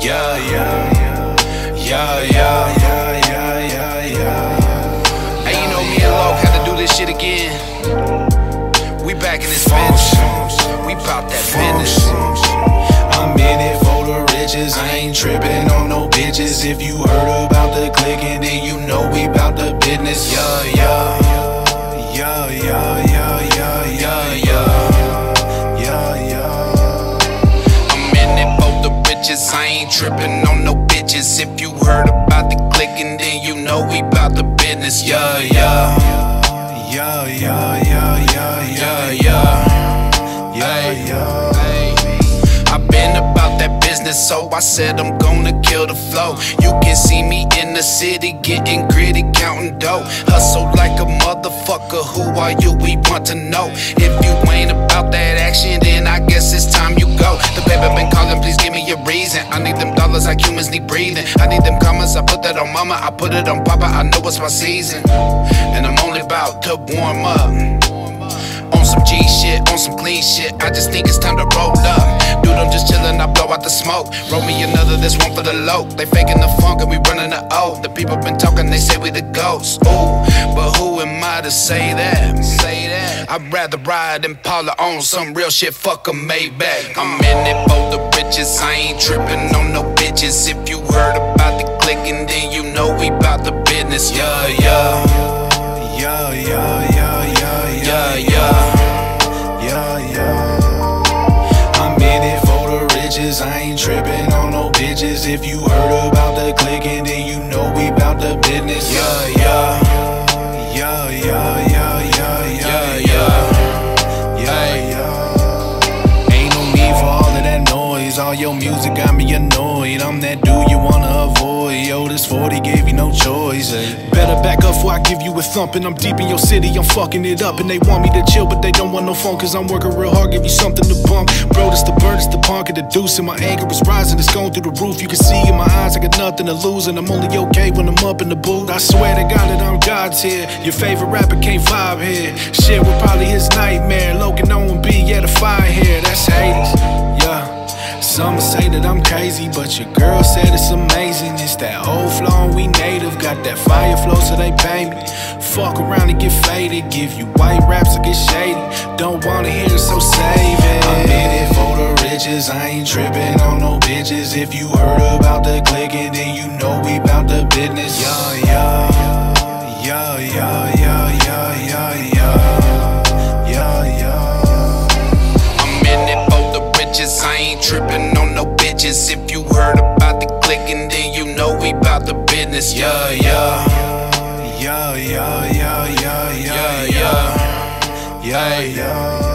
Yeah, yeah, yeah, yeah, yeah, yeah, yeah, yeah, yeah. Hey, you know me and Loke had to do this shit again. We back in this bitch. We bout that business. I'm in it for the riches. I ain't tripping on no bitches. If you heard about I ain't tripping on no bitches. If you heard about the clicking, then you know we bout the business. Yeah, yeah. Yeah, yeah, yeah, yeah, yeah, yeah, yeah, yeah. I've been about that business, so I said I'm gonna kill the flow. You can see me in the city getting gritty, counting dough. Hustle like a motherfucker. Who are you? We want to know. I need them dollars like humans need breathing. I need them commas, I put that on mama, I put it on papa. I know it's my season, and I'm only about to warm up. On some G shit, on some clean shit. I just think it's time to roll up. Dude, I'm just chillin', I blow out the smoke. Roll me another, this one for the low. They faking the funk and we running the O. The people been talking, they say we the ghosts. Ooh, but who am I to say that? Say that. I'd rather ride Impala on some real shit, fuck a Maybach. I'm in it for the riches, I ain't trippin' on no bitches. If you heard about the clicking, then you know we bout the business. Yeah, yeah. Yeah, yeah, yeah, yeah, yeah, Yeah, yeah. yeah. I'm in it for the riches. I ain't tripping on no bitches. If you heard about the clicking, then you know we bout the business. Yeah, yeah, yeah, yeah, yeah, noise. All your music got me annoyed. I'm that dude you wanna avoid. Yo, this 40 gave you no choice. Better back up before I give you a thumping. I'm deep in your city, I'm fucking it up. And they want me to chill, but they don't want no fun. Cause I'm working real hard, give you something to bump. Bro, this the bird, it's the punk, and the deuce. And my anger is rising, it's going through the roof. You can see in my eyes, I got nothing to lose. And I'm only okay when I'm up in the booth. I swear to God that I'm God's here. Your favorite rapper can't vibe here. Shit was probably his nightmare. Logan Owen but your girl said it's amazing. It's that old flow and we native. Got that fire flow, so they pay me. Fuck around and get faded. Give you white raps or get shady. Don't wanna hear it, so save it. I'm in it for the riches. I ain't tripping on no bitches. If you heard about the clicking, then you know we bout the business. Yeah, yeah, yeah, yeah, yeah, yeah, bitches. If you heard about the clicking, then you know we bout the business. Yeah, yeah. Yeah, yeah, yeah, yeah, yeah, Yeah, yeah, yeah. yeah, yeah.